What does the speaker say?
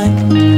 Tonight.